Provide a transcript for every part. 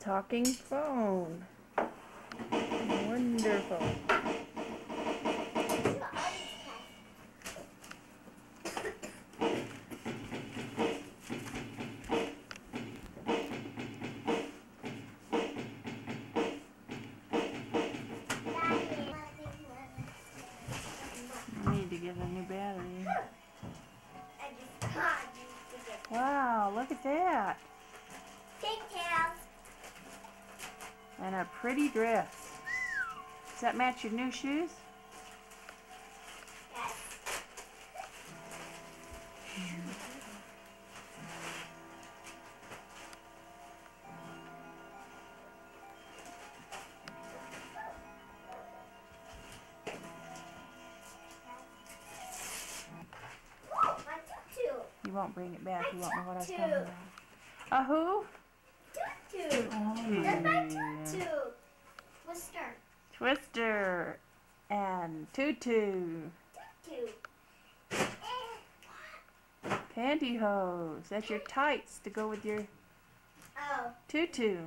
talking phone. Wonderful. Need to get a new battery. Wow, look at that. Pigtails. And a pretty dress. Does that match your new shoes? Yes. My tutu. You won't bring it back. You won't know what I was talking about. A who? Twister. Twister. And tutu. Tutu. Pantyhose. That's your tights to go with your Oh, tutu.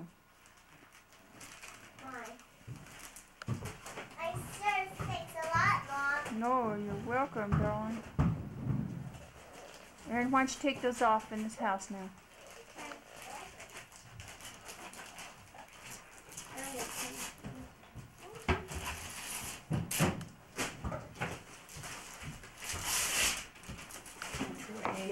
I sure thanks a lot, Mom. No, you're welcome, darling. Erin, why don't you take those off in this house now? Getting you. it out. Oh, that's not my tutu. Sorry. Oh, big clothes.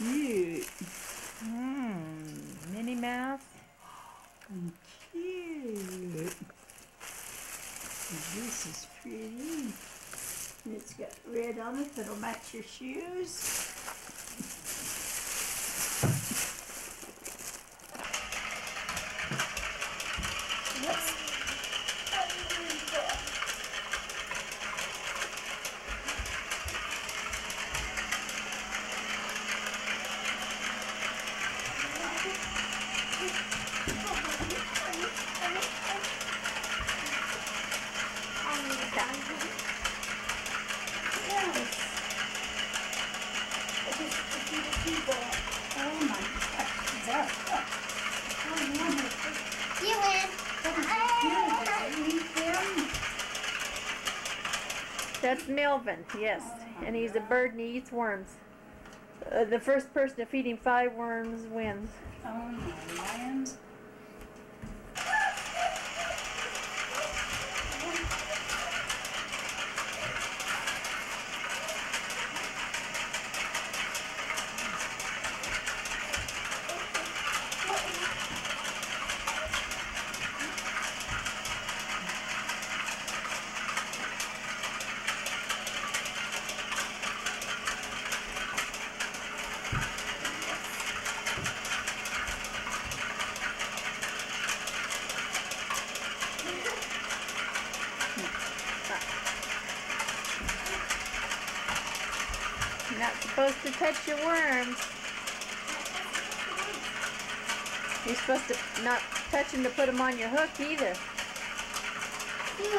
cute. Mmm, Minnie Mouse. Cute. This is pretty. And it's got red on it that'll match your shoes. You win. That's Melvin, yes. And he's a bird and he eats worms. Uh, the first person to feed him five worms wins. Oh my lands. not supposed to touch your worms. You're supposed to not touch them to put them on your hook either. You